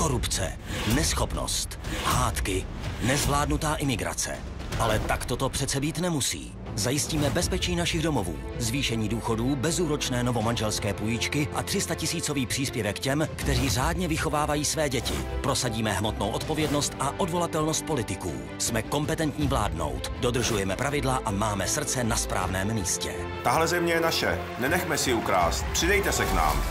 Korupce, neschopnost, hádky, nezvládnutá imigrace. Ale tak toto přece být nemusí. Zajistíme bezpečí našich domovů, zvýšení důchodů, bezúročné novomanželské půjčky a 300 tisícový příspěvek těm, kteří řádně vychovávají své děti. Prosadíme hmotnou odpovědnost a odvolatelnost politiků. Jsme kompetentní vládnout, dodržujeme pravidla a máme srdce na správném místě. Tahle země je naše. Nenechme si ji ukrást. Přidejte se k nám.